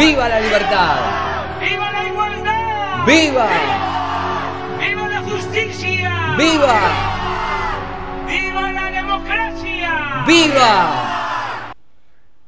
¡Viva la libertad! ¡Viva la igualdad! ¡Viva! ¡Viva la justicia! ¡Viva! ¡Viva la democracia! ¡Viva!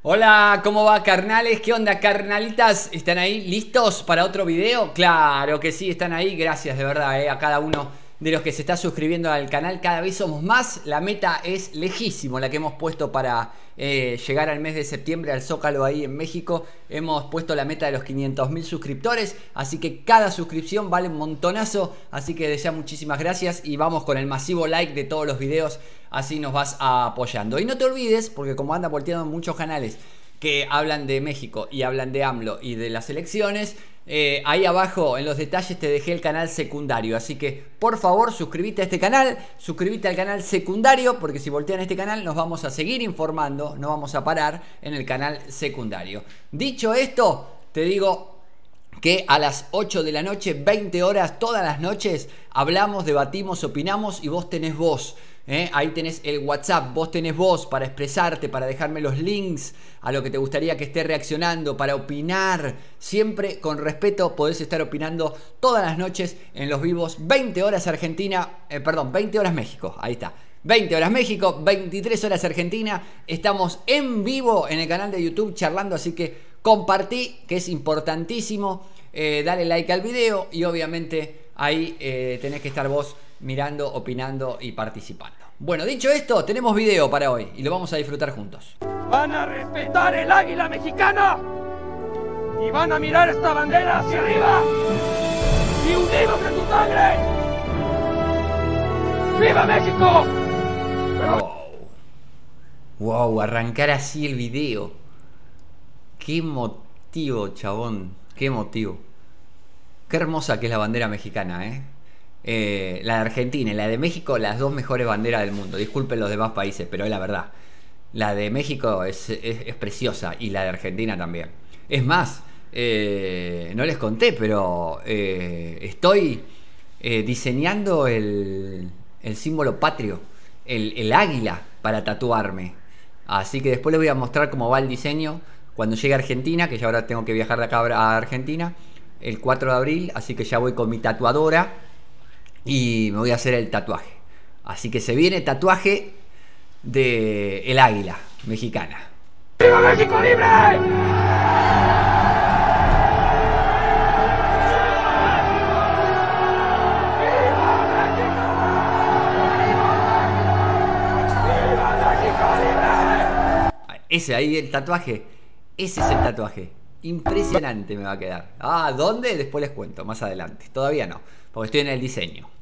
Hola, ¿cómo va carnales? ¿Qué onda carnalitas? ¿Están ahí listos para otro video? Claro que sí, están ahí. Gracias de verdad eh, a cada uno de los que se está suscribiendo al canal. Cada vez somos más. La meta es lejísimo, la que hemos puesto para eh, llegar al mes de septiembre al Zócalo ahí en México. Hemos puesto la meta de los 500 mil suscriptores. Así que cada suscripción vale un montonazo. Así que desea muchísimas gracias y vamos con el masivo like de todos los videos. Así nos vas apoyando. Y no te olvides, porque como anda volteando muchos canales que hablan de México y hablan de AMLO y de las elecciones, eh, ahí abajo en los detalles te dejé el canal secundario. Así que por favor suscríbete a este canal, suscríbete al canal secundario, porque si voltean este canal nos vamos a seguir informando, no vamos a parar en el canal secundario. Dicho esto, te digo que a las 8 de la noche, 20 horas, todas las noches, hablamos, debatimos, opinamos y vos tenés voz. ¿Eh? Ahí tenés el WhatsApp, vos tenés voz para expresarte, para dejarme los links a lo que te gustaría que esté reaccionando, para opinar. Siempre con respeto podés estar opinando todas las noches en los vivos. 20 horas Argentina, eh, perdón, 20 horas México, ahí está. 20 horas México, 23 horas Argentina. Estamos en vivo en el canal de YouTube charlando, así que compartí, que es importantísimo. Eh, dale like al video y obviamente ahí tenés que estar vos mirando, opinando y participando. Bueno, dicho esto, tenemos video para hoy y lo vamos a disfrutar juntos. Van a respetar el águila mexicana y van a mirar esta bandera hacia arriba y unidos en tu sangre. ¡Viva México! Wow. wow, arrancar así el video. Qué motivo, chabón. Qué motivo. Qué hermosa que es la bandera mexicana, ¿eh? Eh, la de Argentina y la de México, las dos mejores banderas del mundo. Disculpen los demás países, pero es la verdad. La de México es, preciosa y la de Argentina también. Es más, eh, no les conté, pero eh, estoy diseñando el, símbolo patrio, el, águila para tatuarme. Así que después les voy a mostrar cómo va el diseño cuando llegue a Argentina, que ya ahora tengo que viajar de acá a Argentina, el 4 de abril, así que ya voy con mi tatuadora y me voy a hacer el tatuaje. Así que se viene tatuaje de el águila mexicana. ¡Viva México libre! Ese ahí el tatuaje. Ese es el tatuaje. Impresionante me va a quedar. Ah, ¿dónde? Después les cuento, más adelante. Todavía no, porque estoy en el diseño.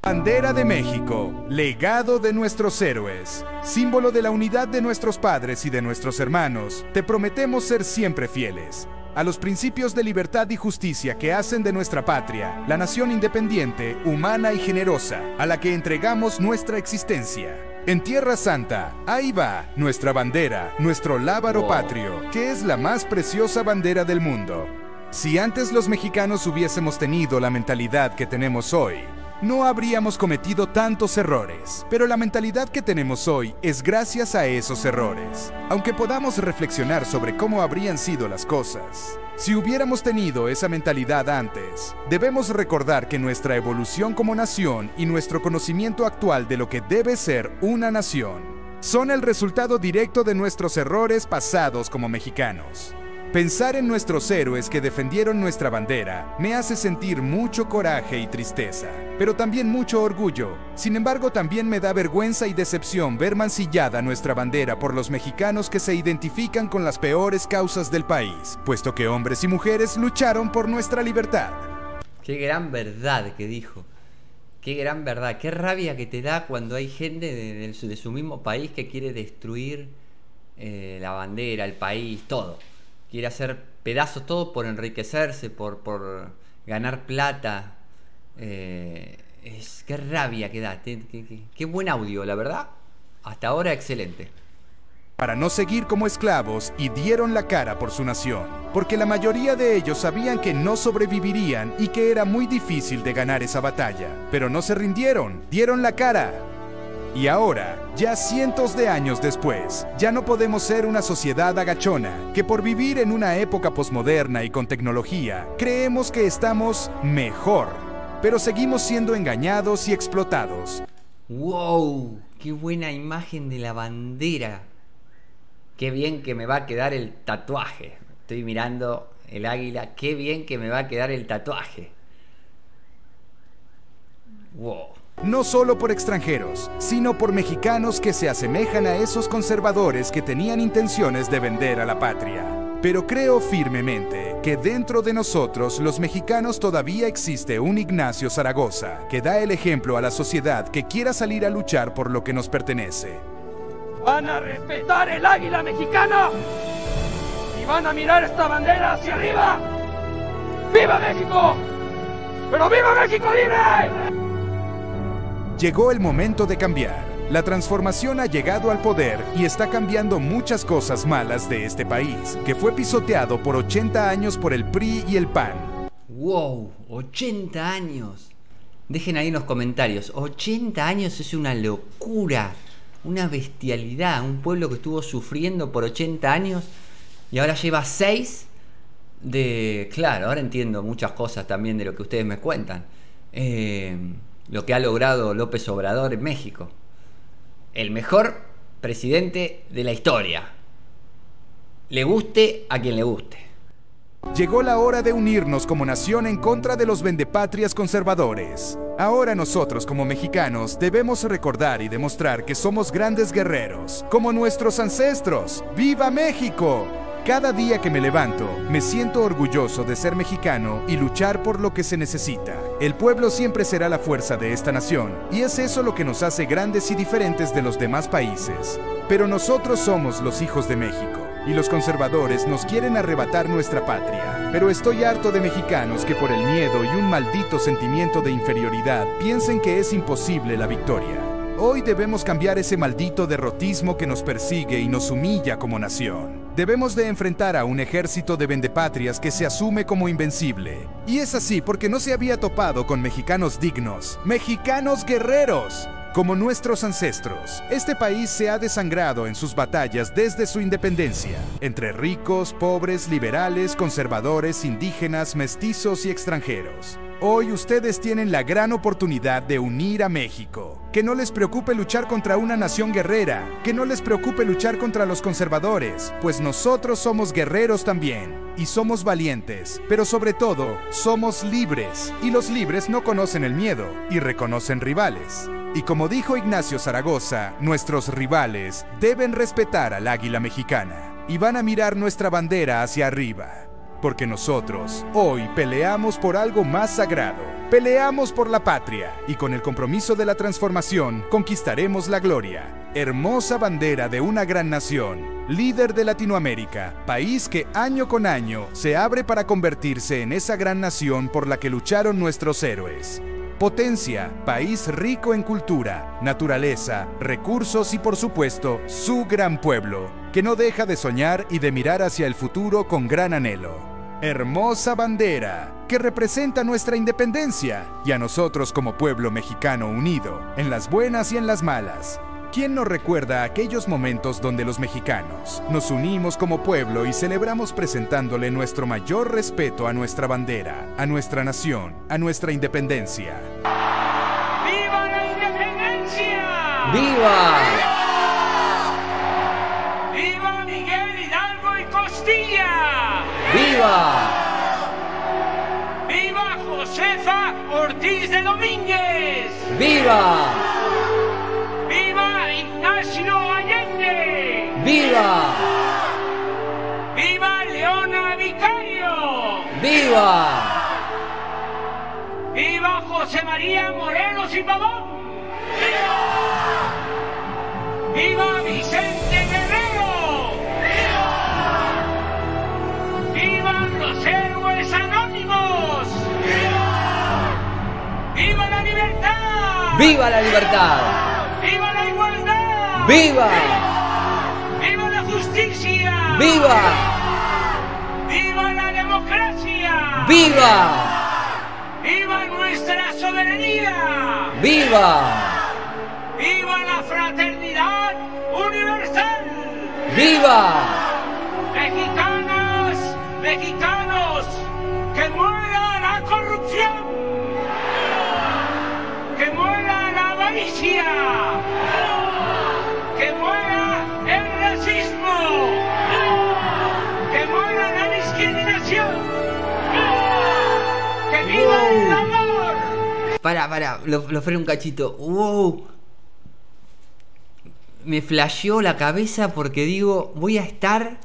Bandera de México, legado de nuestros héroes, símbolo de la unidad de nuestros padres y de nuestros hermanos, te prometemos ser siempre fieles a los principios de libertad y justicia que hacen de nuestra patria la nación independiente, humana y generosa, a la que entregamos nuestra existencia. En Tierra Santa, ahí va nuestra bandera, nuestro lábaro patrio, que es la más preciosa bandera del mundo. Si antes los mexicanos hubiésemos tenido la mentalidad que tenemos hoy, no habríamos cometido tantos errores, pero la mentalidad que tenemos hoy es gracias a esos errores. Aunque podamos reflexionar sobre cómo habrían sido las cosas, si hubiéramos tenido esa mentalidad antes, debemos recordar que nuestra evolución como nación y nuestro conocimiento actual de lo que debe ser una nación son el resultado directo de nuestros errores pasados como mexicanos. Pensar en nuestros héroes que defendieron nuestra bandera me hace sentir mucho coraje y tristeza, pero también mucho orgullo. Sin embargo, también me da vergüenza y decepción ver mancillada nuestra bandera por los mexicanos que se identifican con las peores causas del país, puesto que hombres y mujeres lucharon por nuestra libertad. Qué gran verdad que dijo. Qué gran verdad. Qué rabia que te da cuando hay gente de, su, mismo país que quiere destruir eh, la bandera, el país, todo quiere hacer pedazos todo por enriquecerse, por, por ganar plata. Eh, es, qué rabia que da, qué, buen audio, la verdad. Hasta ahora excelente para no seguir como esclavos y dieron la cara por su nación, porque la mayoría de ellos sabían que no sobrevivirían y que era muy difícil de ganar esa batalla, pero no se rindieron, dieron la cara Y ahora, ya cientos de años después, ya no podemos ser una sociedad agachona, que por vivir en una época posmoderna y con tecnología, creemos que estamos mejor, pero seguimos siendo engañados y explotados. ¡Wow! ¡Qué buena imagen de la bandera! Qué bien que me va a quedar el tatuaje. Estoy mirando el águila. Qué bien que me va a quedar el tatuaje. Wow. No solo por extranjeros, sino por mexicanos que se asemejan a esos conservadores que tenían intenciones de vender a la patria. Pero creo firmemente que dentro de nosotros los mexicanos todavía existe un Ignacio Zaragoza que da el ejemplo a la sociedad que quiera salir a luchar por lo que nos pertenece. Van a respetar el águila mexicana y van a mirar esta bandera hacia arriba. ¡Viva México! ¡Pero viva México libre! Llegó el momento de cambiar. La transformación ha llegado al poder y está cambiando muchas cosas malas de este país, que fue pisoteado por 80 años por el PRI y el PAN. ¡Wow! 80 años. Dejen ahí en los comentarios. 80 años es una locura, una bestialidad. Un pueblo que estuvo sufriendo por 80 años y ahora lleva 6 de... Claro, ahora entiendo muchas cosas también de lo que ustedes me cuentan. Eh, lo que ha logrado López Obrador en México. El mejor presidente de la historia. Le guste a quien le guste. Llegó la hora de unirnos como nación en contra de los vendepatrias conservadores. Ahora nosotros como mexicanos debemos recordar y demostrar que somos grandes guerreros, como nuestros ancestros. ¡Viva México! Cada día que me levanto, me siento orgulloso de ser mexicano y luchar por lo que se necesita. El pueblo siempre será la fuerza de esta nación, y es eso lo que nos hace grandes y diferentes de los demás países. Pero nosotros somos los hijos de México, y los conservadores nos quieren arrebatar nuestra patria. Pero estoy harto de mexicanos que por el miedo y un maldito sentimiento de inferioridad piensen que es imposible la victoria. Hoy debemos cambiar ese maldito derrotismo que nos persigue y nos humilla como nación. Debemos de enfrentar a un ejército de vendepatrias que se asume como invencible. Y es así porque no se había topado con mexicanos dignos, mexicanos guerreros, como nuestros ancestros, este país se ha desangrado en sus batallas desde su independencia, entre ricos, pobres, liberales, conservadores, indígenas, mestizos y extranjeros. Hoy ustedes tienen la gran oportunidad de unir a México. Que no les preocupe luchar contra una nación guerrera, que no les preocupe luchar contra los conservadores, pues nosotros somos guerreros también, y somos valientes, pero sobre todo, somos libres, y los libres no conocen el miedo, y reconocen rivales. Y como dijo Ignacio Zaragoza, nuestros rivales deben respetar al águila mexicana, y van a mirar nuestra bandera hacia arriba porque nosotros hoy peleamos por algo más sagrado. Peleamos por la patria y con el compromiso de la transformación conquistaremos la gloria. Hermosa bandera de una gran nación, líder de Latinoamérica, país que año con año se abre para convertirse en esa gran nación por la que lucharon nuestros héroes. Potencia, país rico en cultura, naturaleza, recursos y por supuesto su gran pueblo, que no deja de soñar y de mirar hacia el futuro con gran anhelo. Hermosa bandera que representa nuestra independencia y a nosotros como pueblo mexicano unido, en las buenas y en las malas. ¿Quién no recuerda aquellos momentos donde los mexicanos nos unimos como pueblo y celebramos presentándole nuestro mayor respeto a nuestra bandera, a nuestra nación, a nuestra independencia? ¡Viva la independencia! ¡Viva! ¡Viva ¡Viva! ¡Viva Josefa Ortiz de Domínguez! ¡Viva! ¡Viva Ignacio Allende! ¡Viva! ¡Viva Leona Vicario! ¡Viva! ¡Viva José María Morelos y Pavón! ¡Viva Vicente ¡Viva la libertad! ¡Viva la igualdad! ¡Viva! ¡Viva la justicia! ¡Viva! ¡Viva la democracia! ¡Viva! ¡Viva nuestra soberanía! ¡Viva! ¡Viva la fraternidad universal! ¡Viva! ¡Mexicanos! ¡Mexicanos! Para, para, lo, lo freno un cachito. ¡Wow! Me flasheó la cabeza porque digo, voy a estar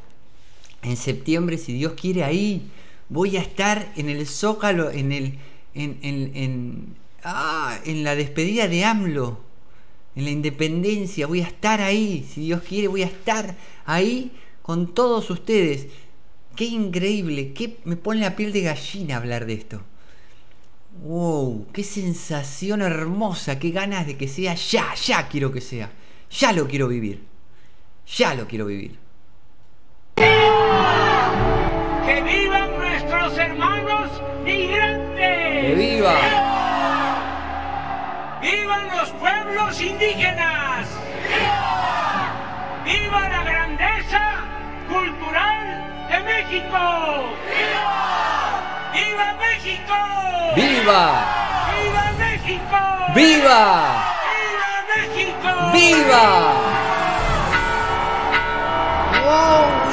en septiembre, si Dios quiere, ahí. Voy a estar en el Zócalo, en el. en, en, en, ah, en la despedida de AMLO, en la independencia. Voy a estar ahí, si Dios quiere, voy a estar ahí con todos ustedes. Qué increíble, qué me pone la piel de gallina hablar de esto. Wow, qué sensación hermosa, qué ganas de que sea ya, ya quiero que sea. Ya lo quiero vivir. Ya lo quiero vivir. ¡Que vivan nuestros hermanos migrantes! ¡Que viva! ¡Vivan los pueblos indígenas! ¡Viva la grandeza cultural de México! ¡Viva México! ¡Viva! ¡Viva México! ¡Viva! ¡Viva México! ¡Viva! ¡Wow!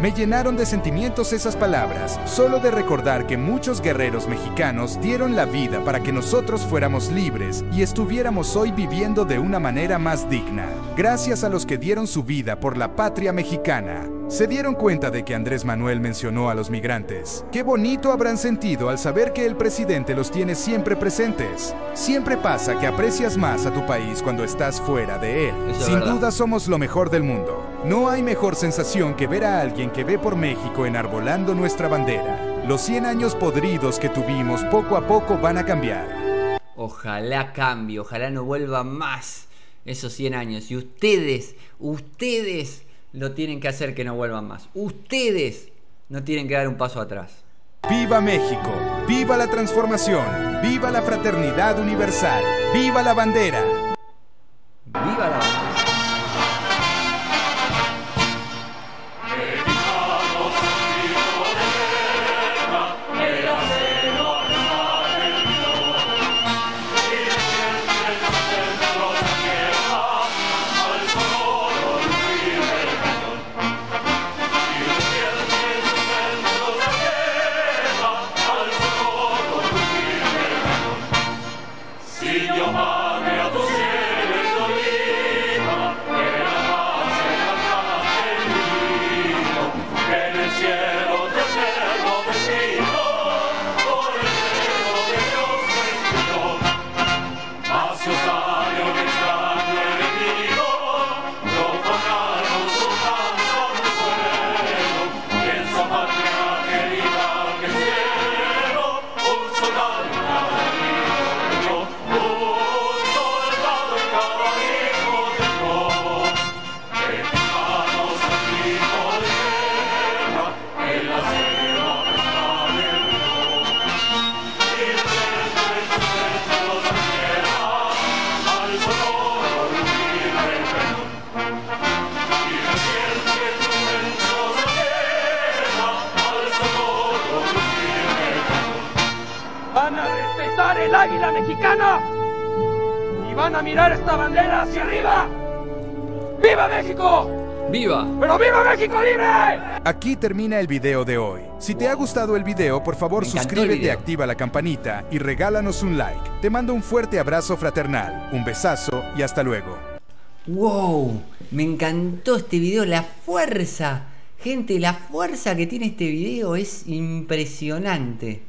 Me llenaron de sentimientos esas palabras, solo de recordar que muchos guerreros mexicanos dieron la vida para que nosotros fuéramos libres y estuviéramos hoy viviendo de una manera más digna. Gracias a los que dieron su vida por la patria mexicana. Se dieron cuenta de que Andrés Manuel mencionó a los migrantes. Qué bonito habrán sentido al saber que el presidente los tiene siempre presentes. Siempre pasa que aprecias más a tu país cuando estás fuera de él. Eso Sin duda somos lo mejor del mundo. No hay mejor sensación que ver a alguien que ve por México enarbolando nuestra bandera. Los 100 años podridos que tuvimos poco a poco van a cambiar. Ojalá cambie, ojalá no vuelva más esos 100 años. Y ustedes, ustedes lo tienen que hacer que no vuelvan más. Ustedes no tienen que dar un paso atrás. ¡Viva México! ¡Viva la transformación! ¡Viva la fraternidad universal! ¡Viva la bandera! ¡Viva la bandera! Mirar esta bandera hacia arriba. ¡Viva México! ¡Viva! ¡Pero viva México libre! Aquí termina el video de hoy. Si te ha gustado el video, por favor suscríbete, video. activa la campanita y regálanos un like. Te mando un fuerte abrazo fraternal, un besazo y hasta luego. ¡Wow! Me encantó este video, la fuerza. Gente, la fuerza que tiene este video es impresionante.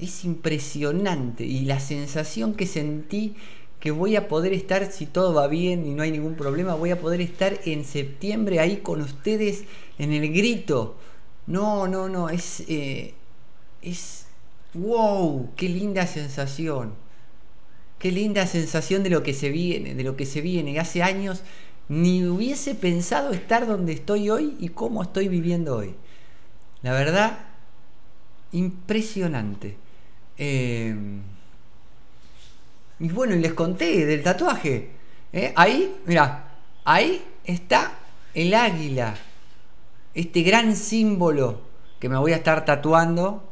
Es impresionante. Y la sensación que sentí que voy a poder estar, si todo va bien y no hay ningún problema, voy a poder estar en septiembre ahí con ustedes en el grito. No, no, no, es... eh, es... ¡Wow! ¡Qué linda sensación! Qué linda sensación de lo que se viene, de lo que se viene. Hace años ni hubiese pensado estar donde estoy hoy y cómo estoy viviendo hoy. La verdad, impresionante. Eh, Y bueno, y les conté del tatuaje. ¿eh? Ahí, mira, ahí está el águila. Este gran símbolo que me voy a estar tatuando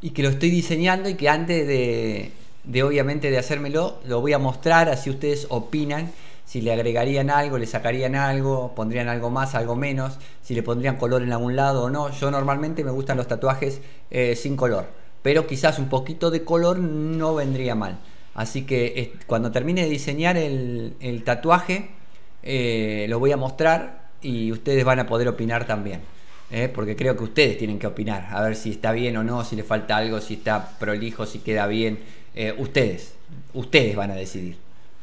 y que lo estoy diseñando y que antes de, de obviamente de hacérmelo, lo voy a mostrar, así ustedes opinan si le agregarían algo, le sacarían algo, pondrían algo más, algo menos, si le pondrían color en algún lado o no. Yo normalmente me gustan los tatuajes eh, sin color, pero quizás un poquito de color no vendría mal. Así que cuando termine de diseñar el, tatuaje, eh, lo voy a mostrar y ustedes van a poder opinar también. Eh, porque creo que ustedes tienen que opinar, a ver si está bien o no, si le falta algo, si está prolijo, si queda bien. ustedes, ustedes van a decidir.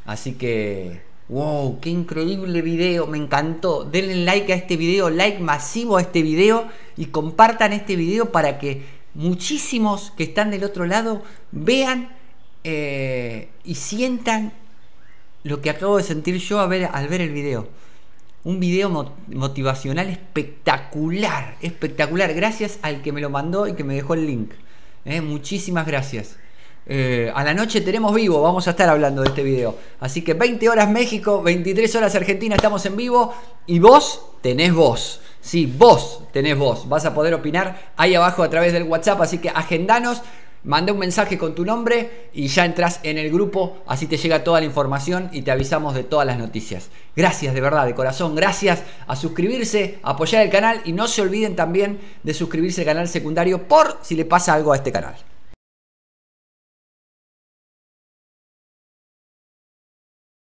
Así que Wow, qué increíble video, me encantó. Denle like a este video, like masivo a este video y compartan este video para que muchísimos que están del otro lado vean eh, y sientan lo que acabo de sentir yo al ver, al ver el video. Un video motivacional espectacular, espectacular. Gracias al que me lo mandó y que me dejó el link. Eh, muchísimas gracias. Eh, a la noche tenemos vivo, vamos a estar hablando de este video. Así que 20 horas México, 23 horas Argentina, estamos en vivo. Y vos tenés voz. Sí, vos tenés voz. Vas a poder opinar ahí abajo a través del WhatsApp. Así que agendanos, manda un mensaje con tu nombre y ya entras en el grupo. Así te llega toda la información y te avisamos de todas las noticias. Gracias de verdad, de corazón. Gracias a suscribirse, apoyar el canal y no se olviden también de suscribirse al canal secundario por si le pasa algo a este canal.